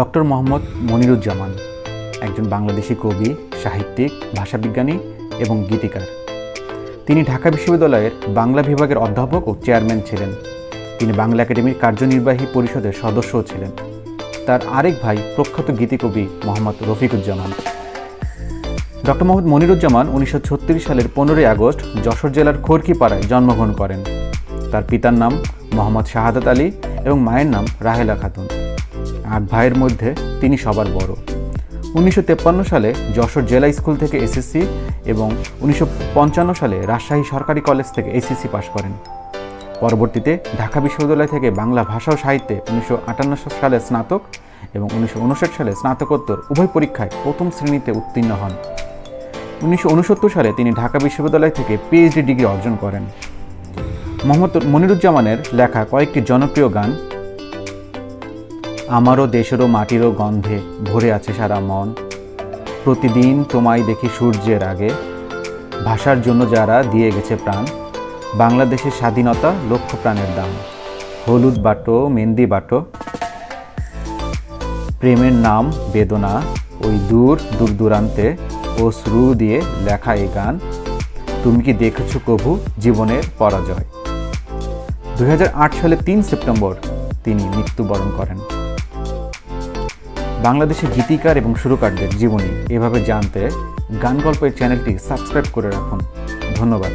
Doctor Mohammad Moniruzzaman, একজন বাংলাদেশি কবি, সাহিত্যিক, ভাষাবিজ্ঞানী এবং গীতিকার। তিনি ঢাকা বিশ্ববিদ্যালয়ের বাংলা বিভাগের অধ্যাপক ও চেয়ারম্যান ছিলেন। তিনি বাংলা একাডেমির কার্যনির্বাহী পরিষদের সদস্যও ছিলেন। তার আরেক ভাই প্রখ্যাত গীতিকবি মোহাম্মদ রফিকুজ্জামান। ডক্টর মোহাম্মদ মনিরুজ্জামান উনিশশো ছত্রিশ সালের পনেরোই আগস্ট যশোর জেলার খড়কিপাড়ায় জন্মগ্রহণ করেন। তার পিতার নাম মোহাম্মদ শাহাদাত আলী এবং মায়ের নাম রাহেলা খাতুন। আট ভাইয়ের মধ্যে তিনি সবার বড়। উনিশশো সালে যশোর জেলা স্কুল থেকে এসএসসি এবং উনিশশো পঞ্চান্ন সালে রাজশাহী সরকারি কলেজ থেকে এসএসসি পাশ করেন। পরবর্তীতে ঢাকা বিশ্ববিদ্যালয় থেকে বাংলা ভাষা ও সাহিত্যে উনিশশো আটান্ন সালে স্নাতক এবং উনিশশো উনষাট সালে স্নাতকোত্তর উভয় পরীক্ষায় প্রথম শ্রেণীতে উত্তীর্ণ হন। উনিশশো ঊনসত্তর সালে তিনি ঢাকা বিশ্ববিদ্যালয় থেকে পিএইচডি ডিগ্রি অর্জন করেন। মোহাম্মদ মনিরুজ্জামানের লেখা কয়েকটি জনপ্রিয় গান আমারও দেশেরও মাটিরও গন্ধে ভরে আছে সারা মন। প্রতিদিন তোমায় দেখি সূর্যের আগে। ভাষার জন্য যারা দিয়ে গেছে প্রাণ। বাংলাদেশের স্বাধীনতা লক্ষ প্রাণের দাম। হলুদ বাটো, মেহেন্দি বাটো। প্রেমের নাম বেদনা, ওই দূর দূর দূরান্তে অশ্রু দিয়ে লেখা এই গান। তুমি কি দেখেছ কভু জীবনের পরাজয়? দু হাজার আট সালে তিন সেপ্টেম্বর তিনি মৃত্যুবরণ করেন। বাংলাদেশের গীতিকার এবং সুরকারদের জীবনী এভাবে জানতে গান গল্পের চ্যানেলটি সাবস্ক্রাইব করে রাখুন। ধন্যবাদ।